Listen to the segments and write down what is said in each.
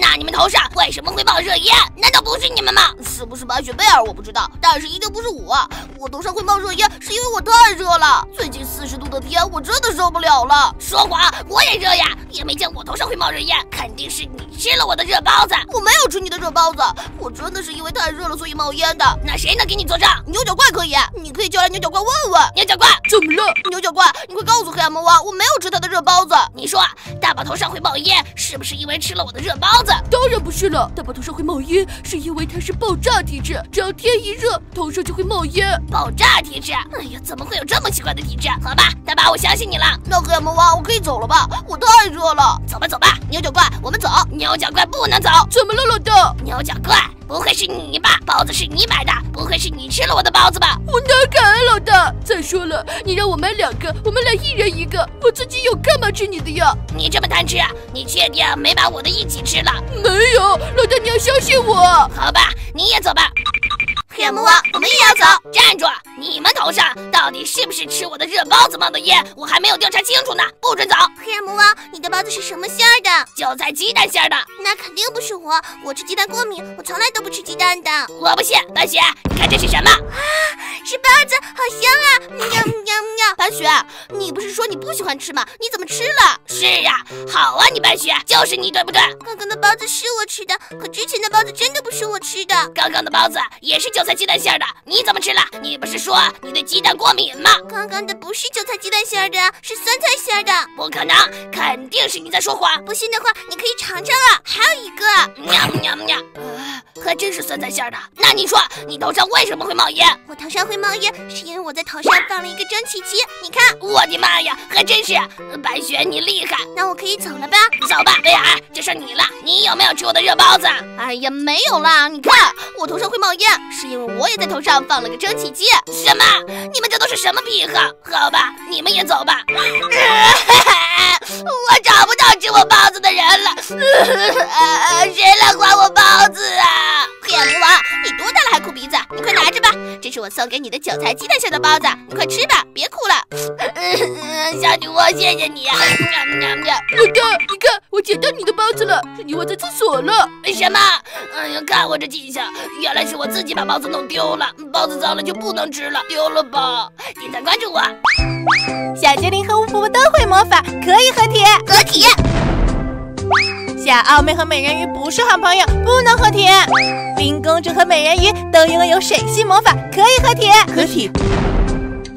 那你们头上为什么会冒热烟？难道不是你们吗？是不是白雪贝尔我不知道，但是一定不是我。我头上会冒热烟，是因为我太热了。最近四十度的天，我真的受不了了。说谎，我也热呀，也没见我头上会冒热烟，肯定是你吃了我的热包子。我没有吃你的热包子，我真的是因为太热了所以冒烟的。那谁能给你作证？牛角怪可以，你可以叫来牛角怪问问。牛角怪，怎么了？牛角怪，你快告诉黑暗魔王，我没有吃他的热包子。你说大宝头上会冒烟，是不是因为吃了我的热包子？当然不是了，大宝头上会冒烟，是因为它是爆炸体质，只要天一热，头上就会冒烟。爆炸体质？哎呀，怎么会有这么奇怪的体质？好吧，大宝，我相信你了。那黑暗魔王，我可以走了吧？我太热了。走吧，走吧，牛角怪，我们走。牛角怪不能走。怎么了，老大？牛角怪，不会是你吧？包子是你买的，不会是你吃了我的包子吧？我哪敢啊，老大！再说了，你让我买两个，我们俩一人一个，我自己有，干嘛吃你的呀？你这么贪吃，你确定没把我的一起吃了？没有，老大，你要相信我。好吧，你也走吧。黑暗魔王，我们也要走。站住！你们头上到底是不是吃我的热包子冒的烟？我还没有调查清楚呢，不准走。黑暗魔王，你的包子是什么馅儿的？韭菜鸡蛋馅儿的。那肯定不是我，我吃鸡蛋过敏，我从来都不吃鸡蛋的。我不信，白雪，你看这是什么？啊，是包子，好香啊！喵喵喵！白雪，你不是说你不喜欢吃吗？你怎么吃了？是呀，好啊，你白雪，就是你对不对？刚刚的包子是我吃的，可之前的包子真的不是我吃的。刚刚的包子也是韭菜鸡蛋馅的，你怎么吃了？你不是说你对鸡蛋过敏吗？刚刚的不是韭菜鸡蛋馅的，是酸菜馅的。不可能，肯定是你在说谎。不信的话，你可以尝尝啊。还有一个，喵喵喵，呃，还真是酸菜馅的。那你说，你头上为什么会冒烟？我头上会冒烟，是因为我在头上放了一个蒸汽机。你看，我的妈呀，还真是！白雪，你厉害。那我可以走了吧？走吧，贝尔，这事你了。你有没有吃我的热包子？哎呀，没有啦。你看，我头上会冒烟，是因为我也在头上放了个蒸汽机。什么？你们这都是什么癖好？好吧，你们也走吧。我找不到吃我包子的人了，谁来管我包子啊？黑暗魔王，你多大了还哭鼻子？你快拿着吧，这是我送给你的韭菜鸡蛋馅的包子，你快吃吧，别哭了。小女巫，谢谢你啊！喵喵喵！老大，你看我捡到你的包子了，是你忘在厕所了。什么？哎呀，看我这记性，原来是我自己把包子弄丢了。包子脏了就不能吃了，丢了吧？点赞关注我。小精灵和巫婆婆都会魔法，可以合体。合体。小奥妹和美人鱼不是好朋友，不能合体。冰公主和美人鱼都拥有水系魔法，可以合体。合体。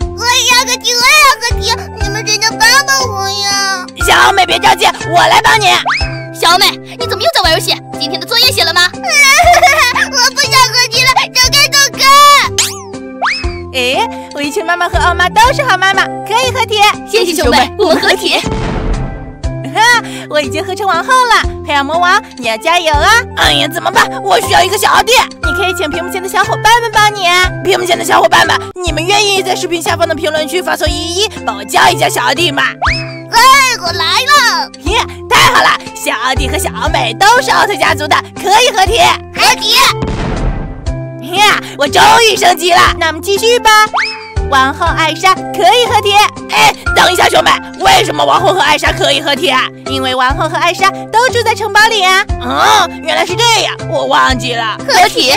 我也要合体，我也要合体，你们谁能帮帮我呀？小奥妹别着急，我来帮你。小奥妹，你怎么又在玩游戏？今天的作业写了吗？我不想合体了，走开走开！哎，围裙妈妈和奥妈都是好妈妈，可以合体。谢谢兄妹，我们合体。哈，我已经合成王后了，黑暗魔王，你要加油啊！哎呀，怎么办？我需要一个小奥弟，你可以请屏幕前的小伙伴们帮你啊！屏幕前的小伙伴们，你们愿意在视频下方的评论区发送一一一，帮我叫一下小奥弟吗？哎，我来了！耶，太好了，小奥弟和小奥美都是奥特家族的，可以合体。合体！呀，我终于升级了，那我们继续吧。王后艾莎可以合体。哎，等一下，兄妹，为什么王后和艾莎可以合体啊？因为王后和艾莎都住在城堡里啊。哦，原来是这样，我忘记了。合体。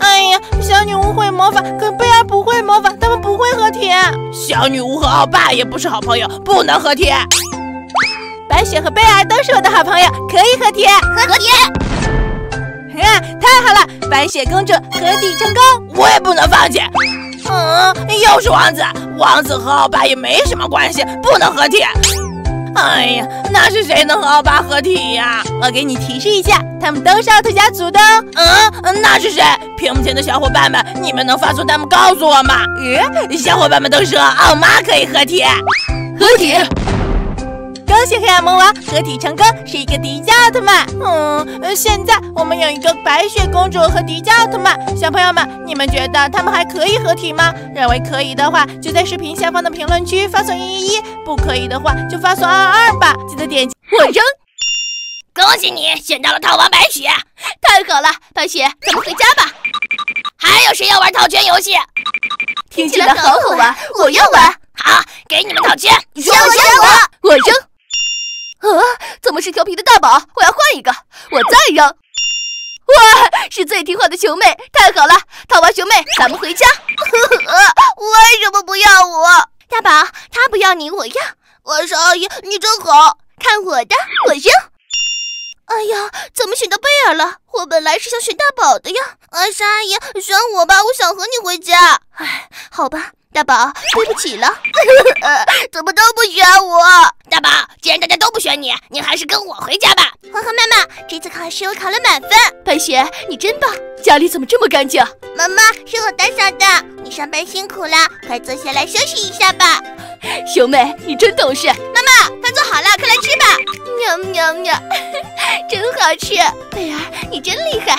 哎呀，小女巫会魔法，可贝尔不会魔法，他们不会合体。小女巫和奥爸也不是好朋友，不能合体。白雪和贝尔都是我的好朋友，可以合体。合体。啊，太好了！白雪公主合体成功，我也不能放弃。嗯，又是王子，王子和奥巴也没什么关系，不能合体。哎呀，那是谁能和奥巴合体呀？我给你提示一下，他们都是奥特家族的哦。嗯，那是谁？屏幕前的小伙伴们，你们能发送弹幕告诉我吗？嗯，小伙伴们都说奥妈可以合体，合体。恭喜黑暗魔王合体成功，是一个迪迦奥特曼。嗯，现在我们有一个白雪公主和迪迦奥特曼。小朋友们，你们觉得他们还可以合体吗？认为可以的话，就在视频下方的评论区发送一一一；不可以的话，就发送二二二吧。记得点击我扔。恭喜你选到了套娃白雪，太好了，白雪，咱们回家吧。还有谁要玩套圈游戏？听起来好好玩，我要玩。好，给你们套圈，选我，选我，我扔。啊！怎么是调皮的大宝？我要换一个，我再扔。哇，是最听话的熊妹，太好了！套娃熊妹，咱们回家。为什么不要我？大宝，他不要你，我要。王少阿姨，你真好，看我的，我扔。哎呀，怎么选到贝尔了？我本来是想选大宝的呀。二少阿姨，选我吧，我想和你回家。哎，好吧，大宝，对不起了。怎么都不选我？不选你，你还是跟我回家吧。花花妈妈，这次考试我考了满分。白雪，你真棒，家里怎么这么干净？妈妈，是我打扫的。你上班辛苦了，快坐下来休息一下吧。熊妹，你真懂事。妈妈，饭做好了，快来吃吧。喵喵喵，真好吃。贝儿，你真厉害。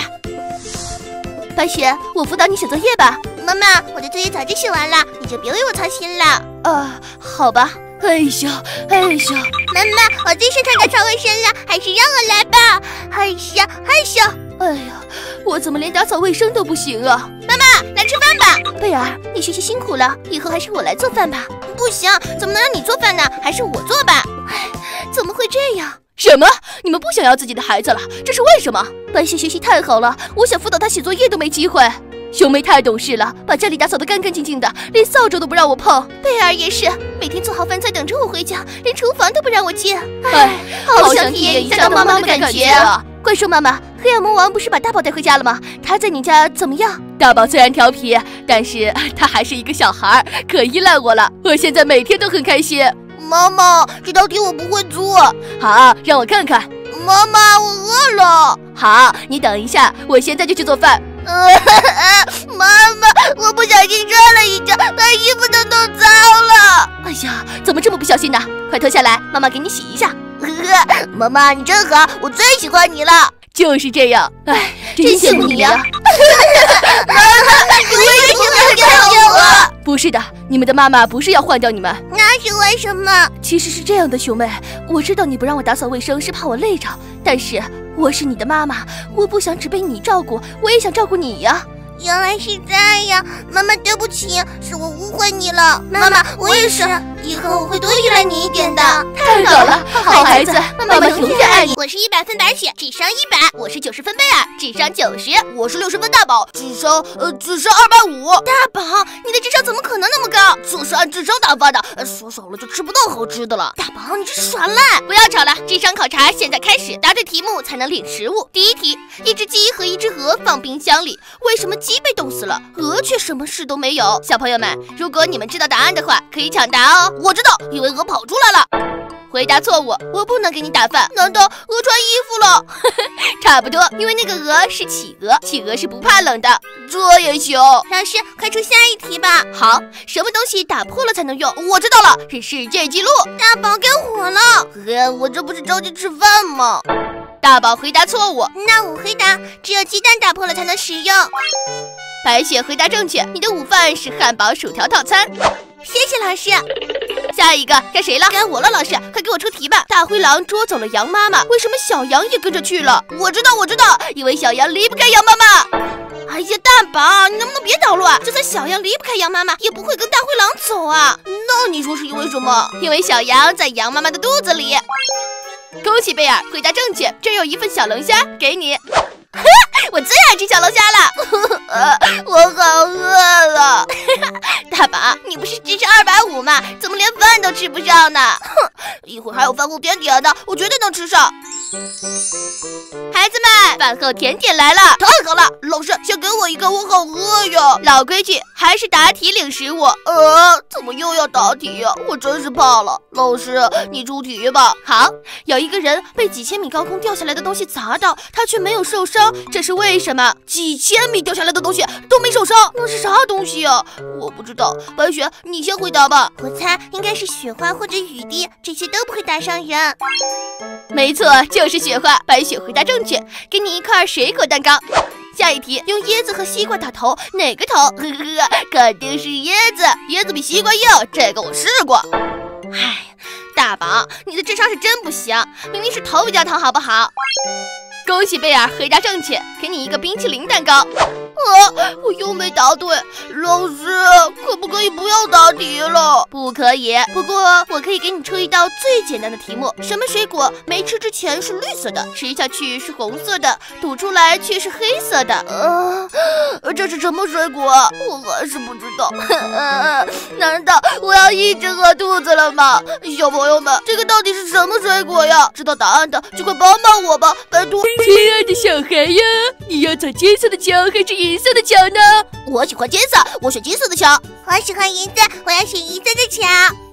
白雪，我辅导你写作业吧。妈妈，我的作业早就写完了，你就别为我操心了。啊，好吧。害羞，害羞。妈妈，我最擅长打扫卫生了，还是让我来吧。哎呀，哎呀。哎呀，我怎么连打扫卫生都不行啊？妈妈，来吃饭吧。贝儿，你学习辛苦了，以后还是我来做饭吧。不行，怎么能让你做饭呢？还是我做吧。哎，怎么会这样？什么？你们不想要自己的孩子了？这是为什么？白雪学习太好了，我想辅导他写作业都没机会。熊妹太懂事了，把家里打扫得干干净净的，连扫帚都不让我碰。贝尔也是，每天做好饭菜等着我回家，连厨房都不让我进。唉，好想体验一下当妈妈的感觉啊！怪兽妈妈，黑暗魔王不是把大宝带回家了吗？他在你家怎么样？大宝虽然调皮，但是他还是一个小孩，可依赖我了。我现在每天都很开心。妈妈，这道题我不会做。好，让我看看。妈妈，我饿了。好，你等一下，我现在就去做饭。妈妈，我不小心摔了一跤，把衣服都弄脏了。哎呀，怎么这么不小心呢？快脱下来，妈妈给你洗一下。妈妈，你真好，我最喜欢你了。就是这样，哎，真羡慕你呀。妈妈，你为什么要换掉我？不是的，你们的妈妈不是要换掉你们。那是为什么？其实是这样的，熊妹，我知道你不让我打扫卫生是怕我累着，但是我是你的妈妈，我不想只被你照顾，我也想照顾你呀。原来是这样，妈妈，对不起，是我误会你了。妈妈，我也是，以后我会多依赖你一点的。太好了，好孩子，妈妈永远爱你。我是一百分白雪，智商一百；我是九十分贝尔，智商九十；我是六十分大宝，智商呃智商二百五。大宝，你的智商怎么可能那么高？这是按智商打发的，说少了就吃不到好吃的了。大宝，你这是耍赖！不要吵了，智商考察现在开始，答对题目才能领食物。第一题，一只鸡和一只鹅放冰箱里，为什么？鸡被冻死了，鹅却什么事都没有。小朋友们，如果你们知道答案的话，可以抢答哦。我知道，因为鹅跑出来了。回答错误，我不能给你打饭。难道鹅穿衣服了？差不多，因为那个鹅是企鹅，企鹅是不怕冷的。这也行。老师，快出下一题吧。好，什么东西打破了才能用？我知道了，是世界纪录。大宝给火了。呃，我这不是着急吃饭吗？大宝回答错误。那我回答，只有鸡蛋打破了才能使用。白雪回答正确，你的午饭是汉堡薯条套餐。谢谢老师。下一个该谁了？该我了，老师，快给我出题吧。大灰狼捉走了羊妈妈，为什么小羊也跟着去了？我知道，我知道，因为小羊离不开羊妈妈。哎呀，大宝，你能不能别捣乱？就算小羊离不开羊妈妈，也不会跟大灰狼走啊。那你说是因为什么？因为小羊在羊妈妈的肚子里。恭喜贝尔回答正确，这有一份小龙虾给你。我最爱吃小龙虾了，我好饿了。大宝，你不是智商二百五吗？怎么连饭都吃不上呢？哼，一会儿还有饭后甜点呢，我绝对能吃上。孩子们，饭后甜点来了，太好了！老师，先给我一个，我好饿呀。老规矩，还是答题领食物。呃，怎么又要答题呀？我真是怕了。老师，你出题吧。好，有一个人被几千米高空掉下来的东西砸到，他却没有受伤，这是为什么？几千米掉下来的东西都没受伤，那是啥东西呀？我不知道。白雪，你先回答吧。我猜应该是雪花或者雨滴，这些都不会打伤人。没错，就是雪花。白雪回答正确，给你一块水果蛋糕。下一题，用椰子和西瓜打头，哪个头？呵呵，肯定是椰子，椰子比西瓜硬，这个我试过。唉，大宝，你的智商是真不行，明明是头比较疼，好不好？恭喜贝尔回答正确，给你一个冰淇淋蛋糕。啊，我又没答对，老师可不可以不要答题了？不可以，不过我可以给你出一道最简单的题目：什么水果没吃之前是绿色的，吃下去是红色的，吐出来却是黑色的？呃，这是什么水果？我还是不知道。难道我要一直饿肚子了吗？小朋友们，这个到底是什么水果呀？知道答案的就快帮帮我吧，拜托！亲爱的小孩呀，你要踩金色的桥还是银色的桥呢？我喜欢金色，我选金色的桥。我喜欢银色，我要选银色的桥。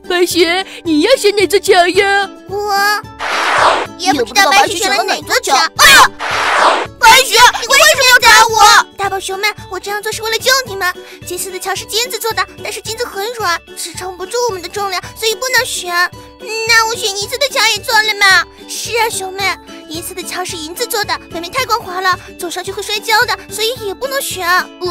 白雪，你要选哪座桥呀？我也不知道白雪选了哪座桥。啊！白雪，你为什么要打我？大宝熊们，我这样做是为了救你们。金色的桥是金子做的，但是金子很软，支撑不住我们的重量，所以不能选。那我选银色的桥也错了吗？是啊，熊妹，银色的桥是银子做的，表面太光滑了，走上去会摔跤的，所以也不能选。呃，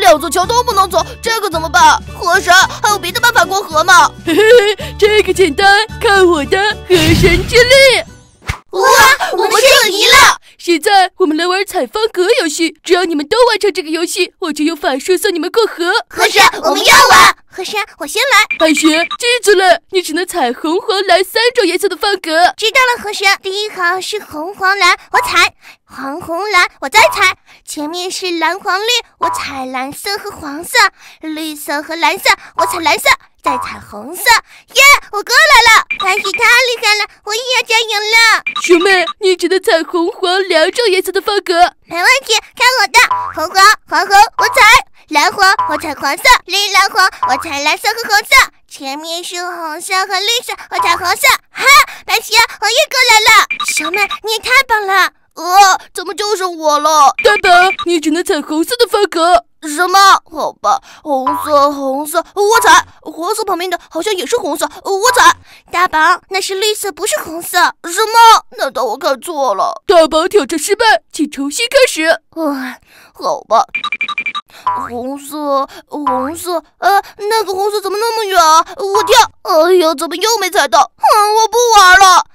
两座桥都不能走，这个怎么办？河神，还有别的办法过河吗？嘿嘿，这个简单，看我的河神之力！现在我们来玩采方格游戏，只要你们都完成这个游戏，我就用法术送你们过河。河神，我们要玩。河神，我先来。白雪，记住了，你只能采红、黄、蓝三种颜色的方格。知道了，河神。第一行是红、黄、蓝，我采黄、红、蓝，我再采。前面是蓝、黄、绿，我采蓝色和黄色，绿色和蓝色，我采蓝色，再采红色。耶，我过来了！白雪太厉害了，我也要加油了。熊妹，你只能采红、黄两种颜色的方格。没问题，看我的红黄黄红，我踩蓝黄，我踩黄色，绿蓝黄，我踩蓝色和红色。前面是红色和绿色，我踩红色。哈，白雪，我也过来了。小妹，你也太棒了。呃，怎么就剩我了？大宝，你只能踩红色的方格。什么？好吧，红色，红色，我踩。黄色旁边的好像也是红色，我踩。大宝，那是绿色，不是红色。什么？难道我看错了？大宝挑战失败，请重新开始。唉，好吧。红色，红色，呃，那个红色怎么那么远啊？我跳。哎呀，怎么又没踩到？哼，我不玩了。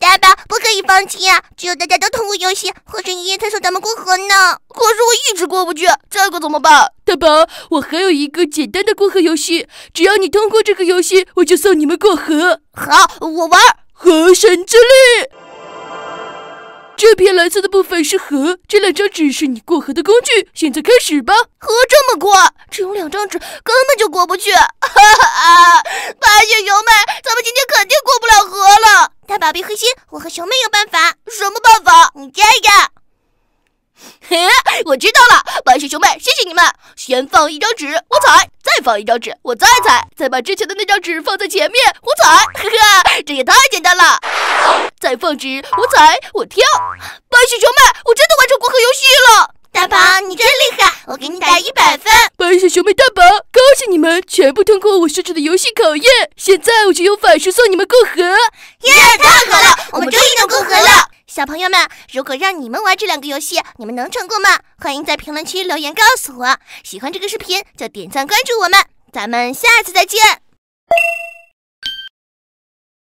大宝，不可以放弃呀！只有大家都通过游戏，河神爷爷才送咱们过河呢。可是我一直过不去，这个怎么办？大宝，我还有一个简单的过河游戏，只要你通过这个游戏，我就送你们过河。好，我玩河神之力。这片蓝色的部分是河，这两张纸是你过河的工具。现在开始吧。河这么宽，只有两张纸，根本就过不去。哈哈，白雪熊妹，咱们今天肯定过不了河了。大宝贝黑心，我和熊妹有办法。什么办法？你这个。嘿，我知道了，白雪熊妹，谢谢你们。先放一张纸，我踩；再放一张纸，我再踩；再把之前的那张纸放在前面，我踩。呵呵，这也太简单了。再放纸，我踩，我跳。白雪熊妹，我真的完成过河游戏了。大宝，你真厉害，我给你打一百分。白雪熊妹大宝，恭喜你们全部通过我设置的游戏考验。现在我就用法术送你们过河。耶，太好了，我们终于能过河了。小朋友们，如果让你们玩这两个游戏，你们能成功吗？欢迎在评论区留言告诉我。喜欢这个视频就点赞关注我们，咱们下次再见。